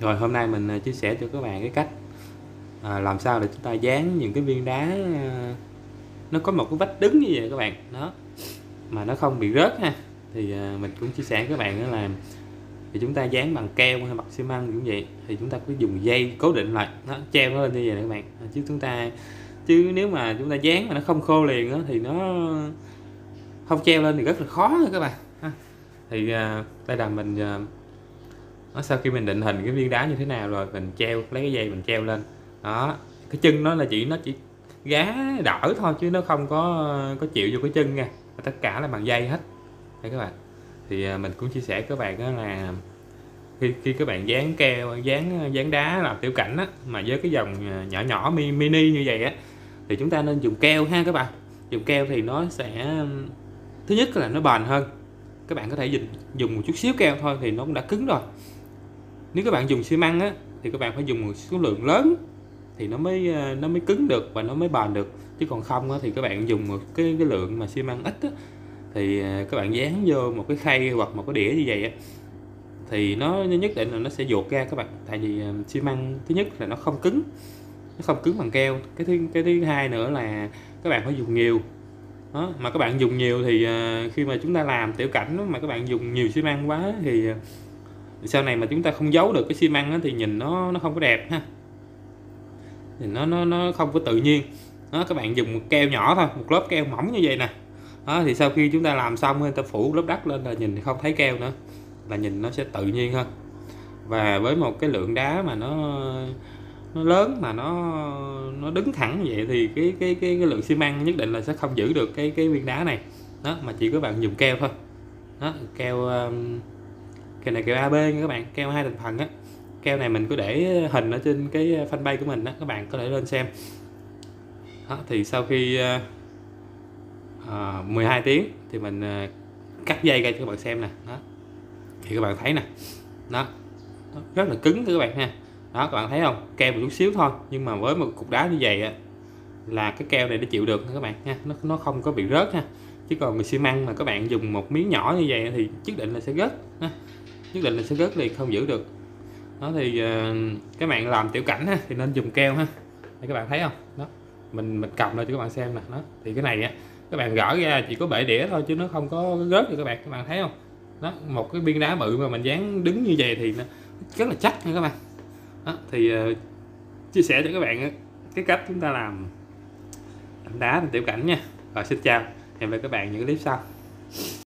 rồi hôm nay mình à, chia sẻ cho các bạn cái cách à, làm sao để chúng ta dán những cái viên đá à, nó có một cái vách đứng như vậy các bạn. Đó. Mà nó không bị rớt ha. Thì à, mình cũng chia sẻ với các bạn đó là thì chúng ta dán bằng keo hay bằng xi măng cũng vậy thì chúng ta cứ dùng dây cố định lại. Nó treo nó lên như vậy các bạn. À, chứ chúng ta chứ nếu mà chúng ta dán mà nó không khô liền đó thì nó không treo lên thì rất là khó thôi các bạn. Ha. thì à, đây là mình à, nó sau khi mình định hình cái viên đá như thế nào rồi, mình treo, lấy cái dây mình treo lên. Đó, cái chân nó là chỉ, nó chỉ gá đỡ thôi chứ nó không có có chịu vô cái chân nha. Tất cả là bằng dây hết. Đây các bạn? Thì à, mình cũng chia sẻ với các bạn đó là khi khi các bạn dán keo, dán dán đá làm tiểu cảnh á, mà với cái dòng à, nhỏ nhỏ mini như vậy á, thì chúng ta nên dùng keo ha các bạn. Dùng keo thì nó sẽ thứ nhất là nó bền hơn. Các bạn có thể dùng dùng một chút xíu keo thôi thì nó cũng đã cứng rồi nếu các bạn dùng xi măng á thì các bạn phải dùng một số lượng lớn thì nó mới ờ, nó mới cứng được và nó mới bền được. Chứ còn không á, thì các bạn dùng một cái cái lượng mà xi măng ít á, thì ờ, các bạn dán vô một cái khay hoặc một cái đĩa như vậy á thì nó nhất định là nó sẽ dột ra các bạn. Tại vì ờ, xi măng thứ nhất là nó không cứng nó không cứng bằng keo. Cái thứ cái thứ hai nữa là các bạn phải dùng nhiều. Đó mà các bạn dùng nhiều thì khi mà chúng ta làm tiểu cảnh mà các bạn dùng nhiều xi măng quá thì sau này mà chúng ta không giấu được cái xi măng thì nhìn nó nó không có đẹp ha. Thì nó nó nó không có tự nhiên. Đó các bạn dùng một keo nhỏ thôi một lớp keo mỏng như vậy nè. Đó thì sau khi chúng ta làm xong người ta phủ lớp đất lên là nhìn không thấy keo nữa là nhìn nó sẽ tự nhiên hơn. Và với một cái lượng đá mà nó nó lớn mà nó nó đứng thẳng như vậy thì cái cái cái, cái lượng xi măng nhất định là sẽ không giữ được cái cái viên đá này. Đó mà chỉ có bạn dùng keo thôi. Đó keo um, keo này keo AB nha các bạn keo hai thành phần á. Keo này mình có để hình ở trên cái ờ, fanpage của mình đó các bạn có thể lên xem. Đó, thì sau khi ờ, ờ, uh, 12 tiếng thì mình uh, cắt dây ra cho các bạn xem nè. Đó. Thì các bạn thấy nè. Đó. Nó rất là cứng các bạn ha. Đó các bạn thấy không? Keo một chút xíu thôi nhưng mà với một cục đá như vậy á là cái keo này nó chịu được các bạn ha. Nó nó không có bị rớt ha. Chứ còn người xi măng mà các bạn dùng một miếng nhỏ như vậy thì chắc định là sẽ rớt. Ha nhất định là sẽ rớt liền không giữ được. Đó thì ờ, các bạn làm tiểu cảnh ha thì nên dùng keo ha. Đây các bạn thấy không? Đó mình mình cầm lên cho các bạn xem nè. Đó thì cái này á các bạn gỡ ra chỉ có bể đĩa thôi chứ nó không có rớt được các bạn các bạn thấy không? Đó một cái viên đá bự mà mình dán đứng như vậy thì nó rất là chắc nha các bạn. Đó, thì uh, chia sẻ cho các bạn cái cách chúng ta làm đá làm tiểu cảnh nha. Rồi xin chào. Hẹn gặp các bạn những clip sau.